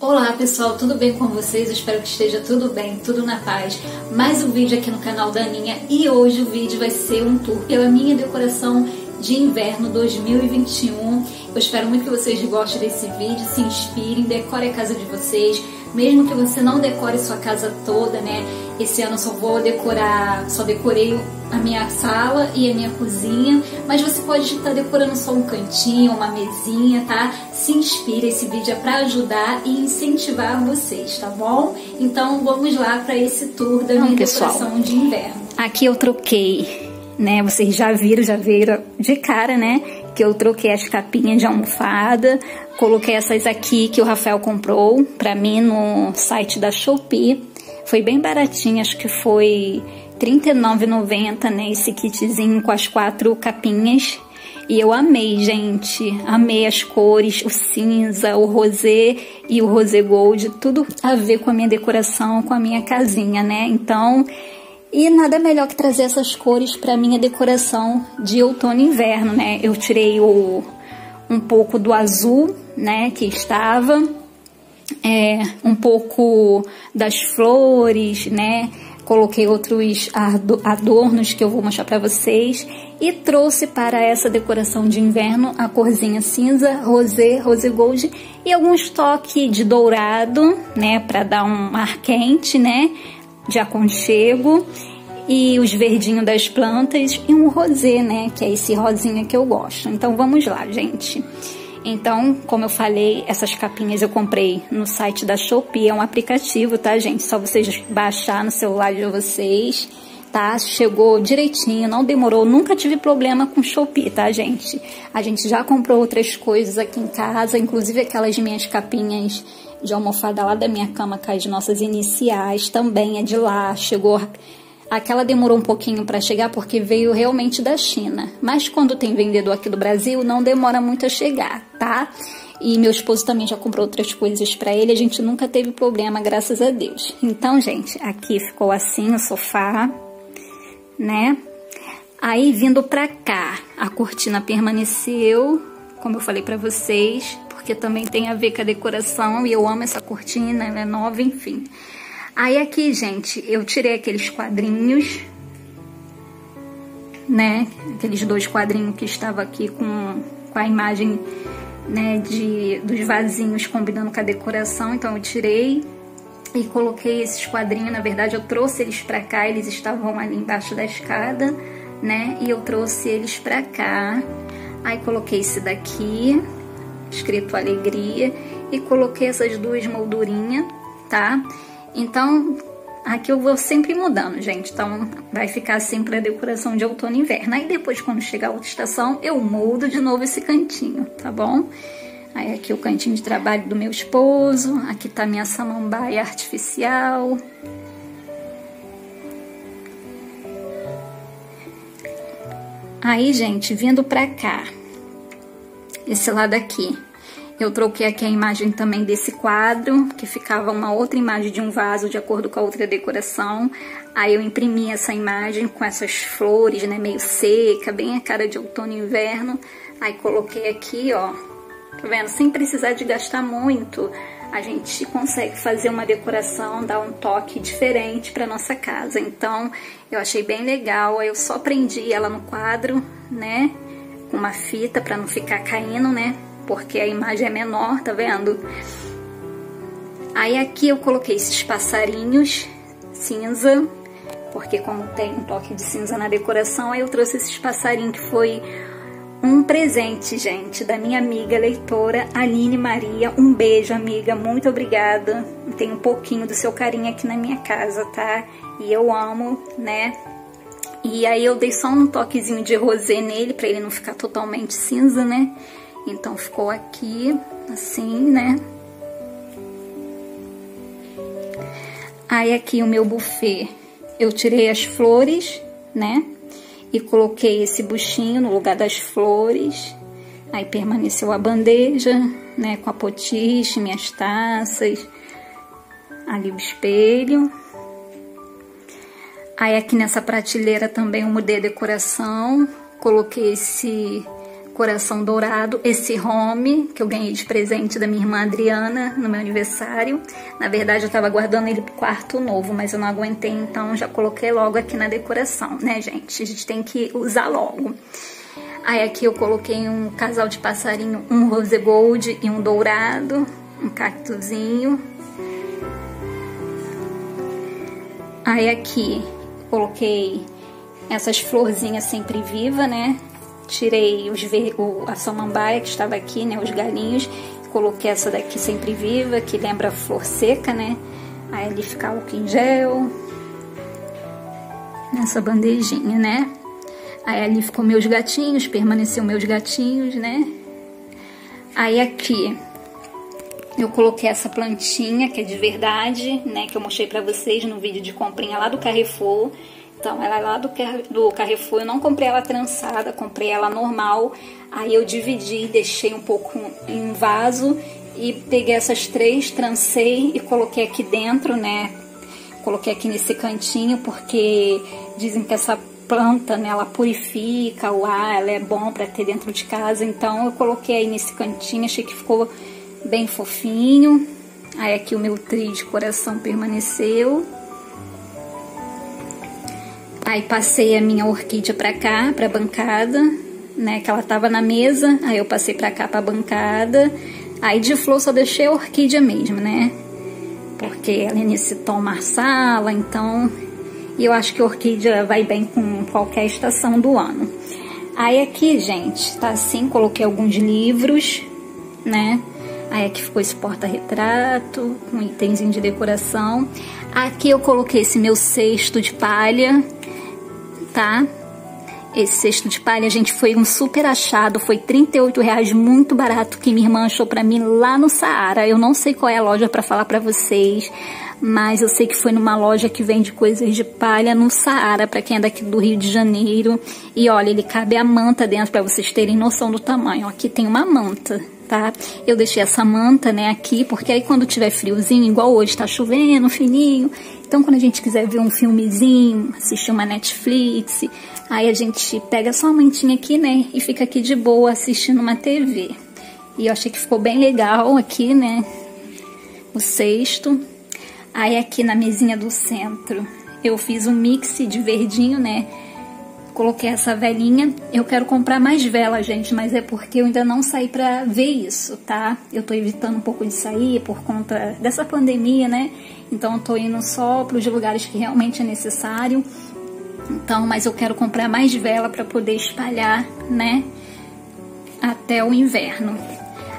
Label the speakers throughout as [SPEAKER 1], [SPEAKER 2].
[SPEAKER 1] Olá pessoal, tudo bem com vocês? espero que esteja tudo bem, tudo na paz. Mais um vídeo aqui no canal da Aninha e hoje o vídeo vai ser um tour pela minha decoração de inverno 2021. Eu espero muito que vocês gostem desse vídeo, se inspirem, decore a casa de vocês, mesmo que você não decore sua casa toda, né? Esse ano eu só vou decorar, só decorei a minha sala e a minha cozinha, mas você pode estar decorando só um cantinho, uma mesinha, tá? Se inspire, esse vídeo é para ajudar e incentivar vocês, tá bom? Então vamos lá para esse tour da minha pessoal, decoração de inverno.
[SPEAKER 2] Aqui eu troquei, né? Vocês já viram, já viram de cara, né? Que eu troquei as capinhas de almofada, coloquei essas aqui que o Rafael comprou para mim no site da Shopee. Foi bem baratinho, acho que foi R$39,90, né? Esse kitzinho com as quatro capinhas. E eu amei, gente. Amei as cores, o cinza, o rosé e o rosé gold. Tudo a ver com a minha decoração, com a minha casinha, né? Então, e nada melhor que trazer essas cores para minha decoração de outono e inverno, né? Eu tirei o, um pouco do azul, né? Que estava. É, um pouco das flores, né? coloquei outros adornos que eu vou mostrar para vocês e trouxe para essa decoração de inverno a corzinha cinza, rosé, rose gold e alguns toques de dourado, né, para dar um ar quente, né, de aconchego e os verdinhos das plantas e um rosé, né, que é esse rosinha que eu gosto. Então vamos lá, gente. Então, como eu falei, essas capinhas eu comprei no site da Shopee, é um aplicativo, tá, gente? Só vocês baixar no celular de vocês, tá? Chegou direitinho, não demorou, nunca tive problema com Shopee, tá, gente? A gente já comprou outras coisas aqui em casa, inclusive aquelas minhas capinhas de almofada lá da minha cama com as nossas iniciais, também é de lá, chegou Aquela demorou um pouquinho para chegar porque veio realmente da China. Mas quando tem vendedor aqui do Brasil, não demora muito a chegar, tá? E meu esposo também já comprou outras coisas para ele, a gente nunca teve problema, graças a Deus. Então, gente, aqui ficou assim o sofá, né? Aí vindo pra cá, a cortina permaneceu, como eu falei para vocês, porque também tem a ver com a decoração e eu amo essa cortina, ela é nova, enfim. Aí aqui, gente, eu tirei aqueles quadrinhos, né? Aqueles dois quadrinhos que estava aqui com, com a imagem, né, de, dos vasinhos combinando com a decoração. Então eu tirei e coloquei esses quadrinhos. Na verdade, eu trouxe eles pra cá, eles estavam ali embaixo da escada, né? E eu trouxe eles pra cá. Aí coloquei esse daqui, escrito alegria, e coloquei essas duas moldurinhas, tá? Então, aqui eu vou sempre mudando, gente. Então, vai ficar sempre a decoração de outono e inverno. Aí depois, quando chegar a outra estação, eu mudo de novo esse cantinho, tá bom? Aí aqui o cantinho de trabalho do meu esposo. Aqui tá minha samambaia artificial. Aí, gente, vindo pra cá, esse lado aqui, eu troquei aqui a imagem também desse quadro, que ficava uma outra imagem de um vaso de acordo com a outra decoração. Aí eu imprimi essa imagem com essas flores, né, meio seca, bem a cara de outono e inverno. Aí coloquei aqui, ó, tá vendo? Sem precisar de gastar muito, a gente consegue fazer uma decoração, dar um toque diferente para nossa casa. Então, eu achei bem legal. Eu só prendi ela no quadro, né, com uma fita para não ficar caindo, né? porque a imagem é menor, tá vendo? Aí aqui eu coloquei esses passarinhos cinza, porque como tem um toque de cinza na decoração, aí eu trouxe esses passarinhos que foi um presente, gente, da minha amiga leitora Aline Maria. Um beijo, amiga, muito obrigada. Tem um pouquinho do seu carinho aqui na minha casa, tá? E eu amo, né? E aí eu dei só um toquezinho de rosé nele, pra ele não ficar totalmente cinza, né? Então, ficou aqui, assim, né? Aí, aqui o meu buffet, eu tirei as flores, né? E coloquei esse buchinho no lugar das flores. Aí, permaneceu a bandeja, né? Com a potiche, minhas taças. Ali o espelho. Aí, aqui nessa prateleira também eu mudei a decoração. Coloquei esse coração dourado, esse home que eu ganhei de presente da minha irmã Adriana no meu aniversário. Na verdade, eu tava guardando ele pro quarto novo, mas eu não aguentei, então já coloquei logo aqui na decoração, né, gente? A gente tem que usar logo. Aí aqui eu coloquei um casal de passarinho, um rose gold e um dourado, um cactuzinho. Aí aqui coloquei essas florzinhas sempre viva, né? Tirei os ver... o... a samambaia que estava aqui, né? Os galinhos. Coloquei essa daqui sempre viva, que lembra flor seca, né? Aí ali fica o em gel. Nessa bandejinha, né? Aí ali ficou meus gatinhos, permaneceu meus gatinhos, né? Aí aqui eu coloquei essa plantinha que é de verdade, né? Que eu mostrei pra vocês no vídeo de comprinha lá do Carrefour. Então, ela é lá do, do Carrefour, eu não comprei ela trançada, comprei ela normal. Aí eu dividi, deixei um pouco em vaso e peguei essas três, trancei e coloquei aqui dentro, né? Coloquei aqui nesse cantinho porque dizem que essa planta, né, ela purifica o ar, ela é bom para ter dentro de casa. Então eu coloquei aí nesse cantinho, achei que ficou bem fofinho. Aí aqui o meu tri de coração permaneceu. Aí passei a minha orquídea pra cá, pra bancada, né? Que ela tava na mesa, aí eu passei pra cá pra bancada. Aí de flor só deixei a orquídea mesmo, né? Porque ela é nesse tom marsala, então... E eu acho que a orquídea vai bem com qualquer estação do ano. Aí aqui, gente, tá assim, coloquei alguns livros, né? Aí aqui ficou esse porta-retrato, um itemzinho de decoração. Aqui eu coloquei esse meu cesto de palha, tá? Esse cesto de palha, gente, foi um super achado, foi 38 reais, muito barato, que minha irmã achou pra mim lá no Saara. Eu não sei qual é a loja para falar pra vocês, mas eu sei que foi numa loja que vende coisas de palha no Saara, para quem é daqui do Rio de Janeiro. E olha, ele cabe a manta dentro para vocês terem noção do tamanho. Aqui tem uma manta, tá? Eu deixei essa manta, né, aqui, porque aí quando tiver friozinho, igual hoje tá chovendo, fininho, então quando a gente quiser ver um filmezinho, assistir uma Netflix, aí a gente pega só a mantinha aqui, né, e fica aqui de boa assistindo uma TV. E eu achei que ficou bem legal aqui, né, o cesto. Aí aqui na mesinha do centro, eu fiz um mix de verdinho, né, coloquei essa velinha. Eu quero comprar mais vela, gente, mas é porque eu ainda não saí pra ver isso, tá? Eu tô evitando um pouco de sair por conta dessa pandemia, né? Então eu tô indo só pros lugares que realmente é necessário. Então, mas eu quero comprar mais vela para poder espalhar, né? Até o inverno.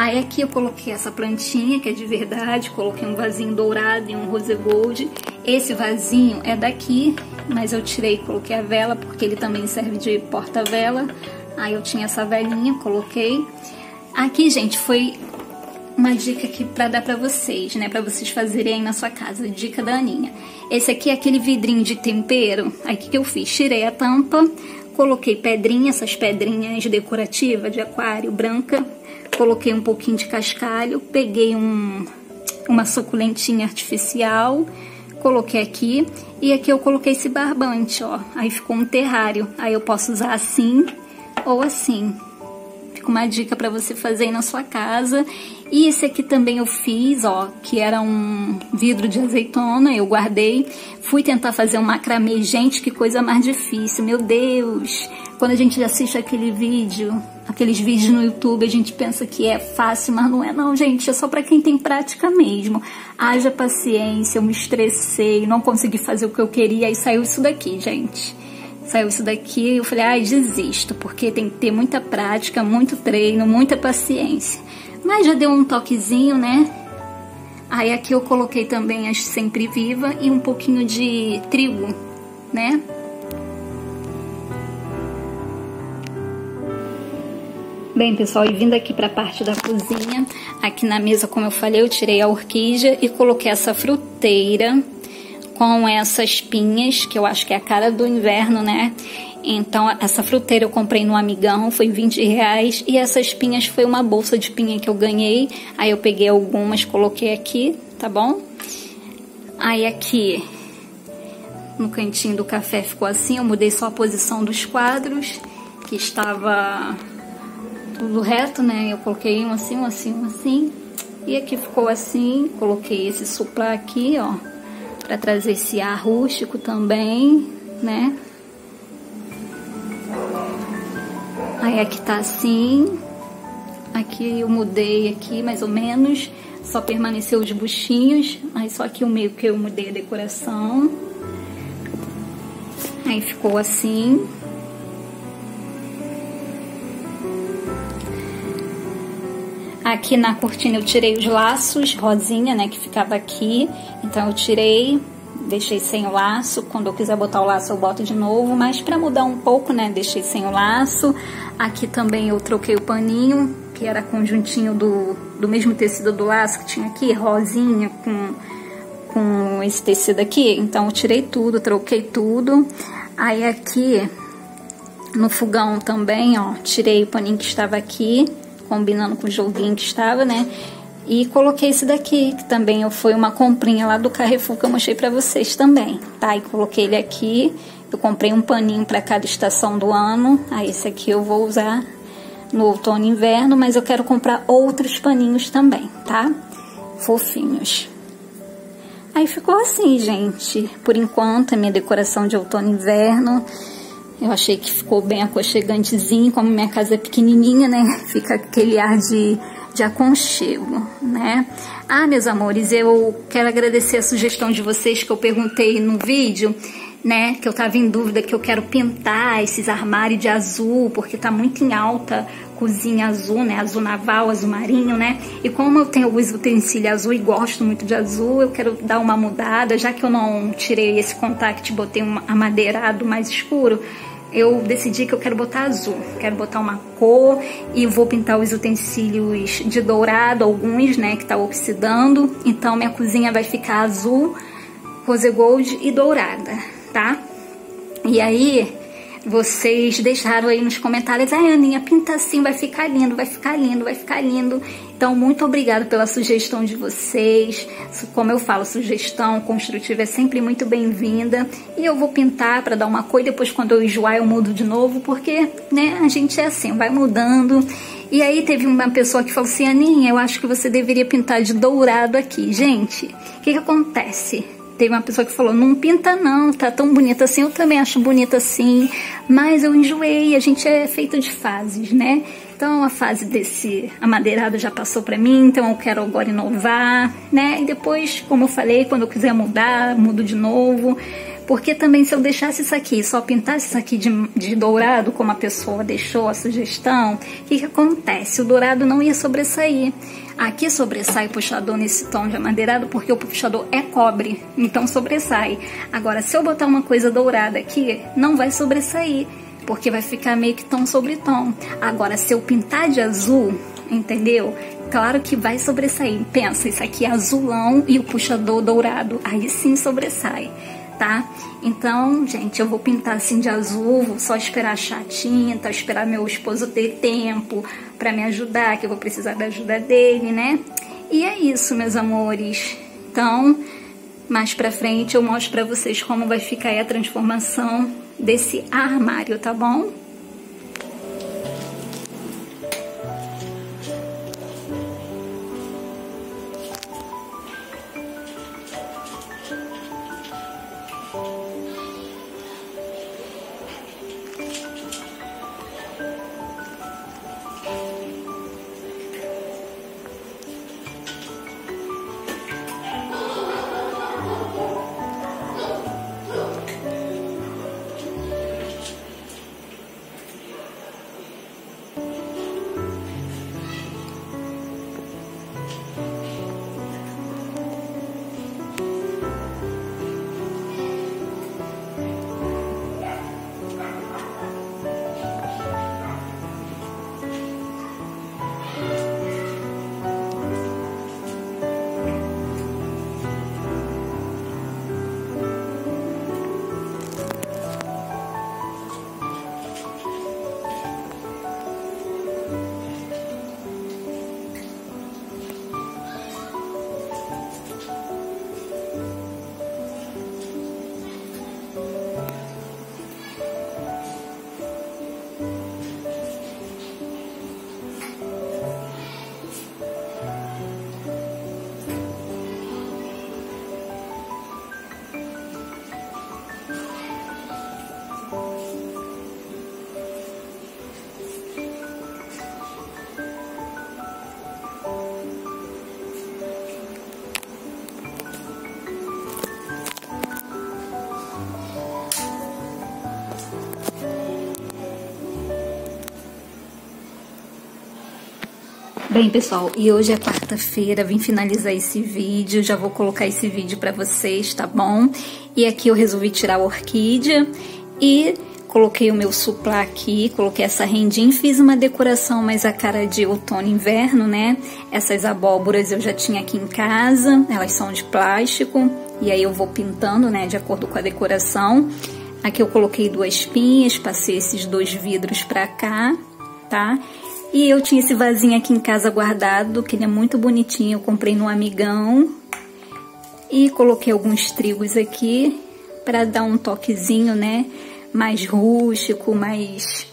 [SPEAKER 2] Aí aqui eu coloquei essa plantinha que é de verdade, coloquei um vasinho dourado e um rose gold. Esse vasinho é daqui, mas eu tirei e coloquei a vela porque ele também serve de porta-vela. Aí eu tinha essa velinha, coloquei. Aqui, gente, foi uma dica aqui para dar para vocês, né, para vocês fazerem aí na sua casa, dica da Aninha. Esse aqui é aquele vidrinho de tempero. Aí o que, que eu fiz? Tirei a tampa, coloquei pedrinha, essas pedrinhas decorativas de aquário branca, coloquei um pouquinho de cascalho, peguei um, uma suculentinha artificial, coloquei aqui e aqui eu coloquei esse barbante, ó. Aí ficou um terrário. Aí eu posso usar assim ou assim. Fica uma dica para você fazer aí na sua casa. E esse aqui também eu fiz, ó, que era um vidro de azeitona, eu guardei. Fui tentar fazer um macramê, gente, que coisa mais difícil, meu Deus. Quando a gente assiste aquele vídeo, aqueles vídeos no YouTube, a gente pensa que é fácil, mas não é não, gente, é só para quem tem prática mesmo. Haja paciência, eu me estressei, não consegui fazer o que eu queria e saiu isso daqui, gente saiu isso daqui e eu falei, ai, desisto, porque tem que ter muita prática, muito treino, muita paciência. Mas já deu um toquezinho, né? Aí aqui eu coloquei também as sempre viva e um pouquinho de trigo, né? Bem, pessoal, e vindo aqui para a parte da cozinha, aqui na mesa, como eu falei, eu tirei a orquídea e coloquei essa fruteira com essas pinhas, que eu acho que é a cara do inverno, né? Então, essa fruteira eu comprei no Amigão, foi 20 reais. E essas pinhas foi uma bolsa de pinha que eu ganhei. Aí eu peguei algumas, coloquei aqui, tá bom? Aí aqui, no cantinho do café ficou assim. Eu mudei só a posição dos quadros, que estava tudo reto, né? Eu coloquei um assim, um assim, um assim. E aqui ficou assim, coloquei esse suplá aqui, ó, para trazer esse ar rústico também, né? Aí aqui tá assim. Aqui eu mudei aqui mais ou menos. Só permaneceu os buchinhos, mas só aqui o meio que eu mudei a decoração. Aí ficou assim. Aqui na cortina eu tirei os laços rosinha, né, que ficava aqui. Então eu tirei, deixei sem o laço. Quando eu quiser botar o laço eu boto de novo, mas para mudar um pouco, né, deixei sem o laço. Aqui também eu troquei o paninho, que era conjuntinho do, do mesmo tecido do laço que tinha aqui, rosinha com, com esse tecido aqui. Então eu tirei tudo, troquei tudo. Aí aqui no fogão também, ó, tirei o paninho que estava aqui combinando com o joguinho que estava, né? E coloquei esse daqui, que também foi uma comprinha lá do Carrefour que eu mostrei para vocês também, tá? E coloquei ele aqui. Eu comprei um paninho para cada estação do ano. Aí esse aqui eu vou usar no outono e inverno, mas eu quero comprar outros paninhos também, tá? Fofinhos. Aí ficou assim, gente. Por enquanto, a minha decoração de outono e inverno. Eu achei que ficou bem aconchegantezinho, como minha casa é pequenininha, né? Fica aquele ar de, de aconchego, né? Ah, meus amores, eu quero agradecer a sugestão de vocês que eu perguntei no vídeo, né? Que eu tava em dúvida que eu quero pintar esses armários de azul, porque tá muito em alta cozinha azul, né? Azul naval, azul marinho, né? E como eu tenho alguns utensílios azul e gosto muito de azul, eu quero dar uma mudada, já que eu não tirei esse contact e botei um amadeirado mais escuro, eu decidi que eu quero botar azul, quero botar uma cor e vou pintar os utensílios de dourado, alguns, né, que tá oxidando. Então minha cozinha vai ficar azul, rose gold e dourada, tá? E aí vocês deixaram aí nos comentários, ai Aninha, pinta assim, vai ficar lindo, vai ficar lindo, vai ficar lindo. Então, muito obrigada pela sugestão de vocês. Como eu falo, sugestão construtiva é sempre muito bem-vinda. E eu vou pintar para dar uma cor depois quando eu enjoar eu mudo de novo, porque, né, a gente é assim, vai mudando. E aí teve uma pessoa que falou assim, Aninha, eu acho que você deveria pintar de dourado aqui. Gente, o que que acontece? Teve uma pessoa que falou: não pinta não, tá tão bonita assim. Eu também acho bonita assim, mas eu enjoei. A gente é feito de fases, né? Então a fase desse amadeirado já passou para mim, então eu quero agora inovar, né? E depois, como eu falei, quando eu quiser mudar, mudo de novo. Porque também se eu deixasse isso aqui, só pintasse isso aqui de, de dourado, como a pessoa deixou a sugestão, o que, que acontece? O dourado não ia sobressair. Aqui sobressai o puxador nesse tom de amadeirado porque o puxador é cobre, então sobressai. Agora, se eu botar uma coisa dourada aqui, não vai sobressair, porque vai ficar meio que tom sobre tom. Agora, se eu pintar de azul, entendeu? Claro que vai sobressair. Pensa, isso aqui é azulão e o puxador dourado, aí sim sobressai tá? Então, gente, eu vou pintar assim de azul, vou só esperar achar tinta, esperar meu esposo ter tempo para me ajudar, que eu vou precisar da ajuda dele, né? E é isso, meus amores. Então, mais pra frente eu mostro pra vocês como vai ficar a transformação desse armário, tá bom? Bye. Bem, pessoal, e hoje é quarta-feira, vim finalizar esse vídeo, já vou colocar esse vídeo para vocês, tá bom? E aqui eu resolvi tirar a orquídea e coloquei o meu suplá aqui, coloquei essa rendinha, fiz uma decoração mais a cara de outono e inverno, né? Essas abóboras eu já tinha aqui em casa, elas são de plástico, e aí eu vou pintando, né, de acordo com a decoração. Aqui eu coloquei duas pinhas, passei esses dois vidros pra cá, tá? E eu tinha esse vasinho aqui em casa guardado, que ele é muito bonitinho, eu comprei no Amigão. E coloquei alguns trigos aqui para dar um toquezinho, né? Mais rústico, mais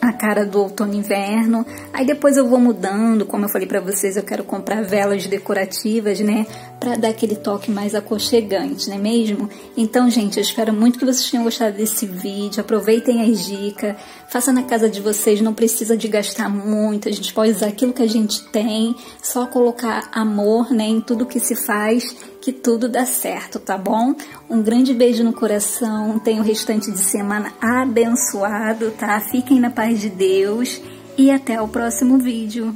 [SPEAKER 2] a cara do outono e inverno. Aí depois eu vou mudando, como eu falei para vocês, eu quero comprar velas decorativas, né, para dar aquele toque mais aconchegante, não é mesmo? Então, gente, eu espero muito que vocês tenham gostado desse vídeo. Aproveitem as dicas, faça na casa de vocês, não precisa de gastar muito. A gente pode usar aquilo que a gente tem, só colocar amor, né, em tudo que se faz que tudo dá certo, tá bom? Um grande beijo no coração, tenha o restante de semana abençoado, tá? Fiquem na paz de Deus e até o próximo vídeo.